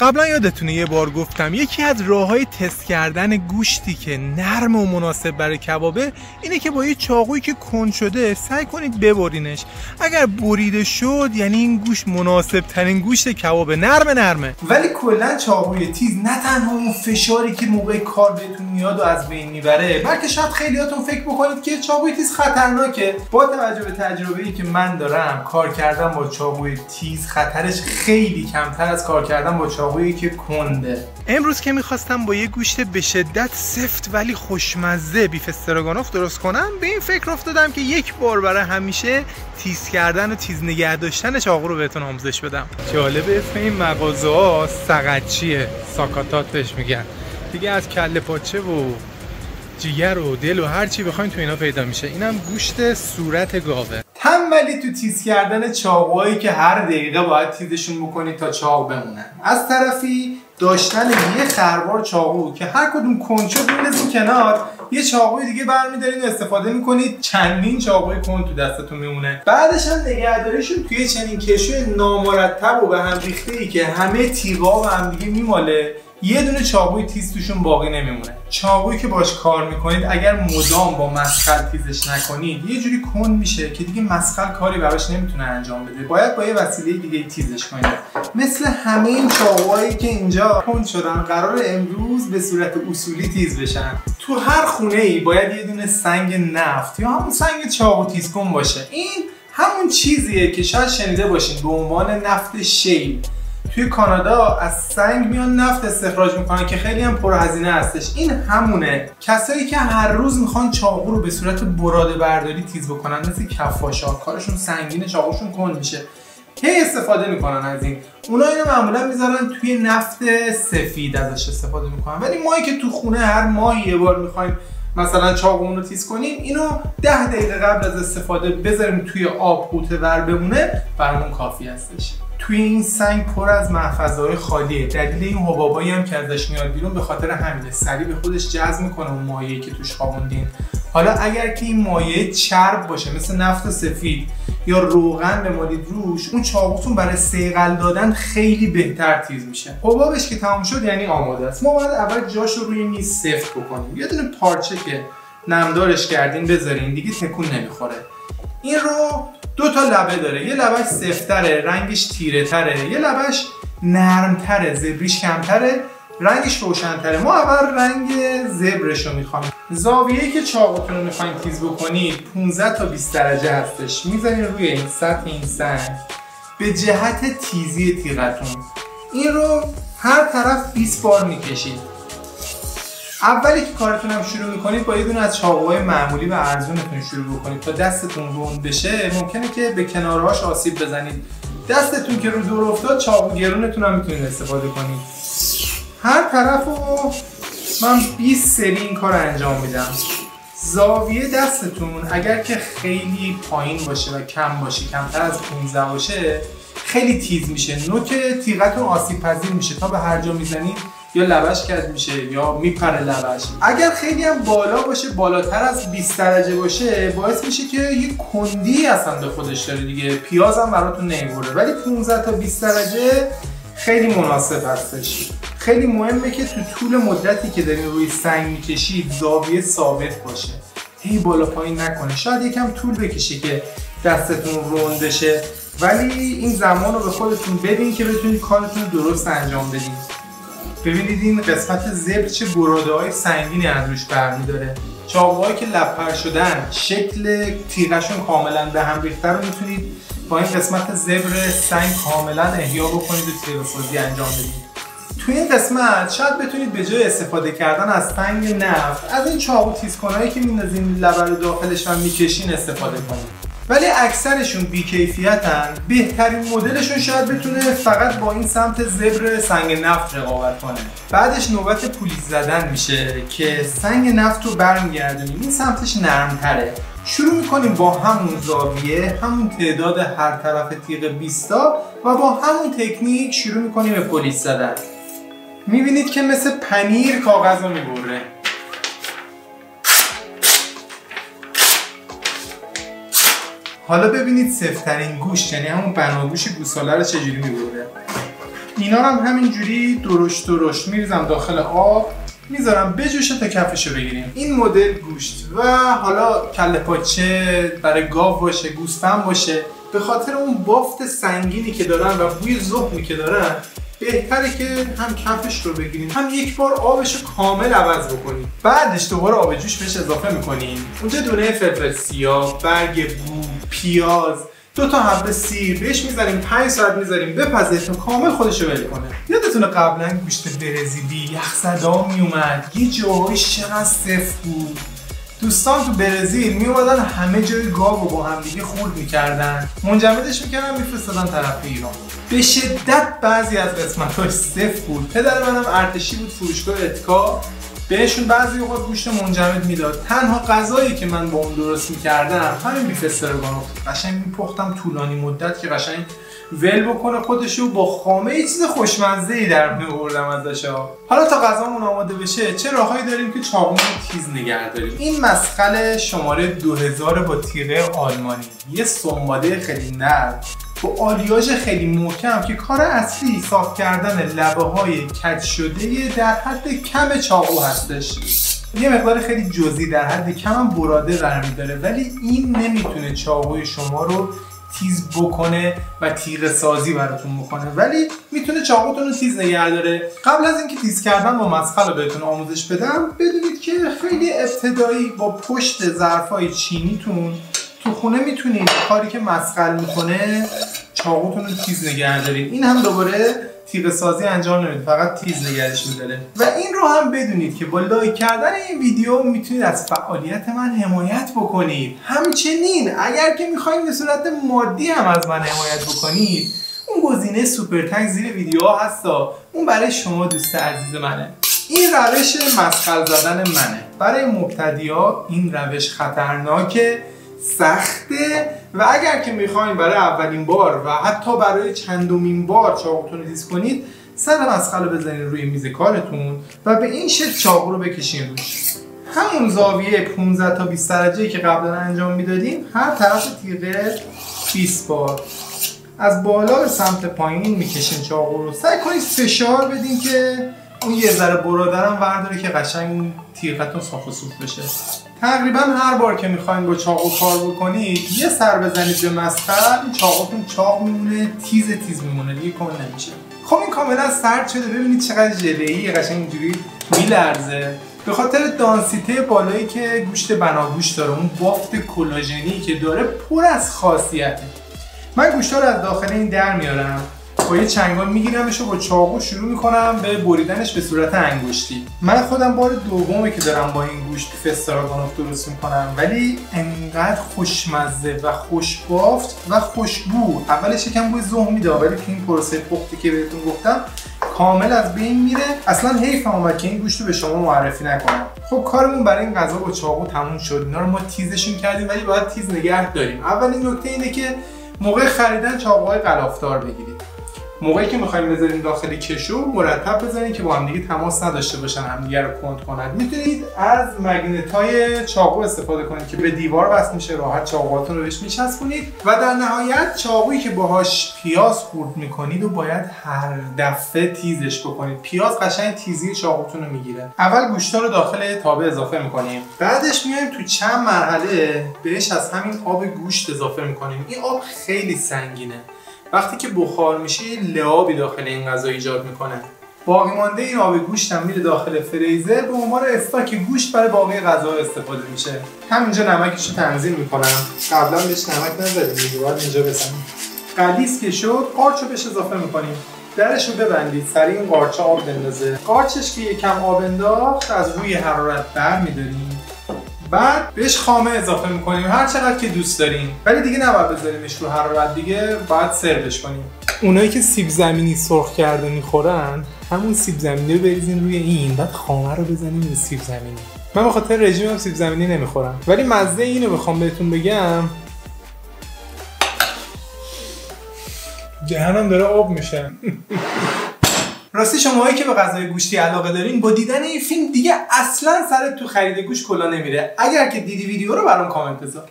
قبلا یادتونه یه بار گفتم یکی از راه های تست کردن گوشتی که نرم و مناسب برای کبابه اینه که با یه چاقویی که کن شده سعی کنید ببرینش. اگر بریده شد یعنی این گوشت مناسب ترین گوشت کبابه. نرمه نرمه. ولی کلا چاقوی تیز نه تنها اون فشاری که موقع کار بهتون میاد و از بین می‌بره بلکه شاید خیلیاتون فکر بکنید که چاقوی تیز خطرناکه. با توجه به تجربه ای که من دارم کار کردن با چاقوی تیز خطرش خیلی کمتر از کار کردن با چاقوی چاقویی که کنده. امروز که می‌خواستم با یه گوشت به شدت سفت ولی خوشمزه بیف استراگانوف درست کنم به این فکر افتادم که یک بار برای همیشه تیز کردن و تیز نگه داشتن چاقو رو بهتون آموزش بدم. جالب اسم این مغازه ها سقچیه ساکاتات بهش میگن. دیگه از کله پاچه و جیگر و دل و هر چی بخواین تو اینا پیدا میشه. اینم گوشت صورت گاوه. تنبلی تو تیز کردن چاقوهایی که هر دقیقه باید تیزشون بکنید تا چاق بمونن از طرفی داشتن یه خربار چاقو که هر کدوم کنچو بندازین کنار یه چاقوی دیگه برمیدارین استفاده می‌کنید. چندین چاقوی کن تو دستتون میمونه. بعدش هم نگهداریشون توی چنین کشوی نامرتب و به هم ریخته ای که همه تیغا و هم دیگه میماله. یه دونه چاقوی تیز توشون باقی نمیمونه. چاقویی که باش کار می‌کنید اگر مدام با مسخل تیزش نکنید یه جوری کن میشه که دیگه مسخل کاری براش نمی‌تونه انجام بده. باید با یه وسیله دیگه تیزش کنید. مثل همه این چاقوهایی که اینجا کند شدن قرار امروز به صورت اصولی تیز بشن. تو هر خونه ای باید یه دونه سنگ نفت یا همون سنگ چاقو تیز کن باشه. این همون چیزیه که شاید شنیده باشین به عنوان نفت شیل توی کانادا از سنگ میان نفت استخراج می‌کنن که خیلی هم پرهزینه هستش. این همونه. کسایی که هر روز می‌خوان چاقو رو به صورت براده برداری تیز بکنن مثل کفاشا کارشون سنگینه چاقوشون کند میشه. هی استفاده می‌کنن از این. اونا اینو معمولا می‌ذارن توی نفت سفید ازش استفاده می‌کنن. ولی مایی که تو خونه هر ماهی یه بار می‌خوایم مثلا چاقومون رو تیز کنیم اینو ده دقیقه قبل از استفاده بذاریم توی آب قوطه ور بمونه برامون کافی هستش. توی این سنگ پر از محفظه های خالیه. دلیل این حبابایی هم که ازش میاد بیرون به خاطر همینه. سریع به خودش جذب می‌کنه اون مایعی که توش خوابوندین. حالا اگر که این مایع چرب باشه مثل نفت سفید یا روغن بمالید روش اون چاقوتون برای سیقل دادن خیلی بهتر تیز میشه. حبابش که تمام شد یعنی آماده است. ما باید اول جاش رو روی میز سفت بکنیم. یه دونه پارچه که نمدارش کردین بذارین. دیگه تکون نمی‌خوره. این رو دو تا لبه داره. یه لبش سفتره رنگش تیره تره یه لبش نرمتره زبریش کمتره رنگش روشنتره. ما اول رنگ زبرش رو می‌خوام. زاویه‌ای که چاقوتون رو می‌خواین تیز بکنید 15 تا 20 درجه هستش. می‌زنید روی این سطح این سنگ. به جهت تیزی تیغتون. این رو هر طرف 20 بار می‌کشید. اولی که کارتون هم شروع می‌کنید با یه دونه از چاقوهای معمولی و ارزونتون شروع بکنید تا دستتون روند بشه ممکنه که به کنارهاش آسیب بزنید. دستتون که رو دور افتاد چاقو گرونتون هم می‌تونید استفاده کنید. هر طرف رو من 20 سری این کار انجام میدم. زاویه دستتون اگر که خیلی پایین باشه و کم باشه کمتر از 15 باشه خیلی تیز میشه. نوک تیغتون آسیب پذیر میشه. تا به هر جا می‌زنید یا لبش کرد میشه یا میپره لبش. اگر خیلی هم بالا باشه بالاتر از 20 درجه باشه باعث میشه که یه کندی اصلا به خودش داره دیگه. پیاز هم براتون نمی‌بره ولی 15 تا 20 درجه خیلی مناسب هستش. خیلی مهمه که تو طول مدتی که دارین روی سنگ می‌کشید زاویه ثابت باشه. هی بالا پایین نکنه. شاید یکم طول بکشه که دستتون روند بشه. ولی این زمان رو به خودتون بدین که بتونید کارتون درست انجام بدین. ببینید این قسمت زبر چه براده های سنگینی از روش برمیداره چاقوهایی که لپر شدن شکل تیغشون کاملا به هم ریخته رو می‌تونید با این قسمت زبر سنگ کاملا احیا بکنید و تیغ انجام بدید. تو این قسمت شاید بتونید به جای استفاده کردن از سنگ نفت از این چاقو تیزکنایی که میندازین لبر داخلش و می‌کشین استفاده کنید. ولی اکثرشون بیکیفیتن. بهترین مدلشون شاید بتونه فقط با این سمت زبر سنگ نفت رقابت کنه. بعدش نوبت پولیس زدن میشه که سنگ نفت رو برمیگردونیم. این سمتش نرمتره. شروع می‌کنیم با همون زاویه همون تعداد هر طرف تیغ 20 و با همون تکنیک شروع می‌کنیم به پلیس زدن. می‌بینید که مثل پنیر کاغذ رو می‌بره. حالا ببینید سفترین گوشت یعنی همون بناگوش گوساله رو چجوری می‌بره. اینا هم همینجوری درشت درشت میریزم داخل آب می‌ذارم بجوشه تا کفشو بگیریم. این مدل گوشت. و حالا کله پاچه برای گاو باشه گوسفند باشه به خاطر اون بافت سنگینی که دارن و بوی زخمی که دارن بهتره که هم کفش رو بگیریم هم یک بار آبش رو کامل عوض بکنیم. بعدش دوباره آب جوش بهش اضافه می‌کنیم. اونجا دونه فلفل سیاه برگ بو پیاز. دو تا حبه سیر. بهش می‌ذاریم 5 ساعت می‌ذاریم بپزه تا کامل خودش رو کنه. یادتونه قبلا گوشت برزیلی یخ میومد یه جاهایی چقدر سفت بود. دوستان تو برزیل می اومدن همه جای گاو و با هم دیگه خورد می‌کردن. منجمدش می‌کردن میفرستادن طرف ایران. به شدت بعضی از قسمتاش صفر بود. پدر منم ارتشی بود فروشگاه اتکا. بهشون بعضی اوقات گوشت منجمد می‌داد. تنها غذایی که من با اون درست می‌کردم همین بیف استرگانوف قشنگ میپختم طولانی مدت که قشنگ ول بکنه خودشو با خامه یه چیز خوشمزه ای در میوردم ازش حالا تا غذامون آماده بشه چه راههایی داریم که چاقومون تیز نگه داریم؟ این مسخل شماره 2000 با تیغه آلمانی. یه سنباده خیلی نرم با آلیاژ خیلی محکم که کار اصلی ساخت کردن لبه های کج شده در حد کم چاقو هستش. یه مقدار خیلی جزئی در حد کم هم براده برمی داره ولی این نمی‌تونه چاقوی شما رو تیز بکنه و تیغ سازی براتون بکنه. ولی می‌تونه چاقوتون رو تیز نگه داره. قبل از اینکه تیز کردن با مسخل رو بهتون آموزش بدم بدونید که خیلی ابتدایی با پشت ظرفای چینیتون تو خونه می‌تونید کاری که مسخل می‌کنه چاقوتون رو تیز نگه دارید این هم دوباره تیغ سازی انجام نمید فقط تیز نگرش میداره. و این رو هم بدونید که با لایک کردن این ویدیو می‌تونید از فعالیت من حمایت بکنید. همچنین اگر که می‌خواید به صورت مادی هم از من حمایت بکنید اون گزینه سوپر تنگ زیر ویدیو ها هستا. اون برای شما دوست عزیز منه. این روش مسخل زدن منه. برای مبتدیا این روش خطرناکه. سخته. و اگر که می‌خواین برای اولین بار و حتی برای چندمین بار چاقوتون رو کنید سر رو بزنید روی میز کارتون و به این شکل چاقو رو بکشین روش. همون زاویه 15 تا 20 درجه که قبلا انجام می‌دادیم هر طرف تیغه 20 بار از بالا به سمت پایین می‌کشین چاقو رو. سعی کنید فشار بدین که اون یه ذره برادرم ورداره که قشنگ تیغتون صاف و صوف بشه. تقریبا هر بار که می‌خواین با چاقو کار بکنید یه سر بزنید به مسخر این چاقوتون چاق میمونه تیز تیز میمونه دیگه کن نمیشه. خب این کاملا سرد شده. ببینید چقدر ژله‌ای قشنگ اینجوری میلرزه. به خاطر دانسیته بالایی که گوشت بناگوش داره اون بافت کلاژنی که داره پر از خاصیته. من گوشت رو از داخل این در میارم. با یه چنگال میگیرمش و با چاقو شروع می‌کنم به بریدنش به صورت انگشتی. من خودم بار دومه که دارم با این گوشت فستاراگانوف درست می‌کنم ولی انقدر خوشمزه و خوشبافت و خوشبو. اولش یکم بوی زهر میده ولی که این پروسه پختی که بهتون گفتم کامل از بین میره. اصلا حیف اومد که این گوشت رو به شما معرفی نکنم. خب کارمون برای این غذا با چاقو تموم شد. اینا رو ما تیزشون کردیم ولی باید تیز نگه داریم. اولین نکته اینه که موقع خریدن چاقوهای غلافدار بگیرید. موقعی که می‌خوایم بذاریم داخل کشو مرتب بزنید که با هم دیگه تماس نداشته باشن همدیگه رو کند کنن می‌تونید از مگنت های چاقو استفاده کنید که به دیوار وصل میشه راحت چاقوهاتون رو بهش میچسبونید. و در نهایت چاقویی که باهاش پیاز خورد می‌کنید و باید هر دفعه تیزش بکنید. پیاز قشنگ تیزی چاقوتون رو می‌گیره. اول گوشتا رو داخل تابه اضافه می‌کنیم. بعدش میایم تو چند مرحله بهش از همین آب گوشت اضافه می‌کنیم. این آب خیلی سنگینه. وقتی که بخار میشه یه لعابی داخل این غذا ایجاد می‌کنه. باقی مانده این آب گوشت هم میره داخل فریزر به عنوان استاک گوشت برای باقی غذا استفاده میشه. همینجا نمکش رو تنظیم می‌کنم. قبلا بهش نمک نزدیم باید اینجا بزنیم. قلیس که شد قارچ رو بهش اضافه می‌کنیم. درش رو ببندید سریع این قارچ آب بندازه. قارچش که یکم آب انداخت از روی حرارت بر میداریم بعد بهش خامه اضافه می‌کنیم. هر چقدر که دوست داریم. ولی دیگه نباید بذاریمش رو حرارت دیگه باید سروش کنیم. اونایی که سیب زمینی سرخ کرده می‌خورن همون سیب زمینی رو بریزین روی این. بعد خامه رو بزنیم روی سیب زمینی. من به خاطر رژیمم سیب زمینی نمی‌خورم. ولی مزه اینو بخوام بهتون بگم. جهنم داره آب میشه. راستی شماهایی که به غذای گوشتی علاقه دارین با دیدن این فیلم دیگه اصلا سرت تو خرید گوش کلا نمیره. اگر که دیدی ویدیو رو برام کامنت بذار.